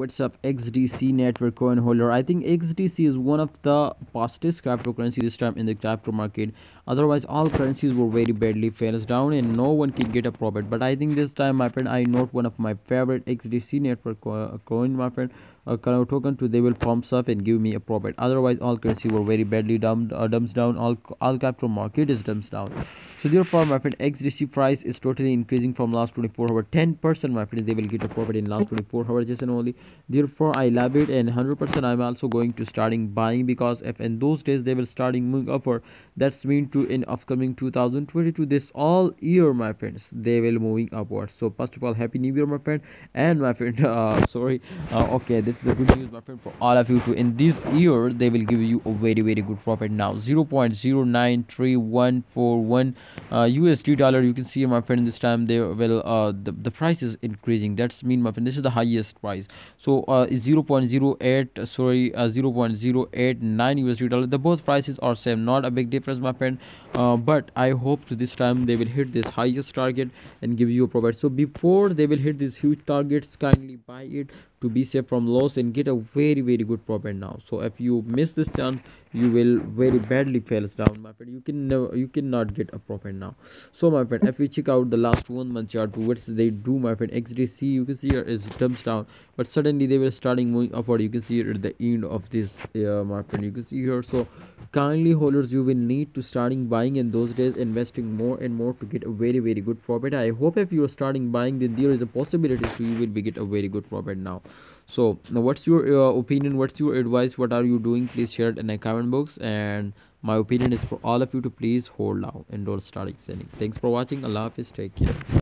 What's up, XDC network coin holder? I think XDC is one of the fastest cryptocurrency this time in the crypto market. Otherwise, all currencies were very badly fails down and no one can get a profit. But I think this time, my friend, I note one of my favorite XDC network co coin, my friend, a uh, token to they will pump up and give me a profit. Otherwise, all currency were very badly dumped, uh, dumps down. All all crypto market is dumps down. So therefore, my friend, XDC price is totally increasing from last 24 hour. 10%, my friend, they will get a profit in last 24 hours just and only therefore i love it and 100% i'm also going to starting buying because if in those days they will starting moving upward that's mean to in upcoming 2022 this all year my friends they will moving upward so first of all happy new year my friend and my friend uh, sorry uh, okay this is the good news my friend for all of you too. In this year they will give you a very very good profit now. 0 0.093141 uh, usd dollar you can see my friend this time they will uh the, the price is increasing. That's mean my friend this is the highest price so uh, 0.08 sorry uh, 0.089 usd dollar. The both prices are same not a big difference my friend. Uh, but i hope this time they will hit this highest target and give you a profit. So before they will hit these huge targets kindly buy it to be safe from loss and get a very very good profit now. So if you miss this chance you will very badly fails down my friend. You can never you cannot get a profit now. So my friend if we check out the last one month chart what they do my friend xdc you can see here is dumps down but suddenly they were starting moving upward. You can see here at the end of this uh, my friend. You can see here so kindly holders you will need to starting buying in those days investing more and more to get a very very good profit. I hope if you are starting buying then there is a possibility so you will be get a very good profit now. So what's your uh, opinion? What's your advice? What are you doing? Please share it in the comment box. And my opinion is for all of you to please hold now and don't start extending thanks for watching. Allah hafiz. Take care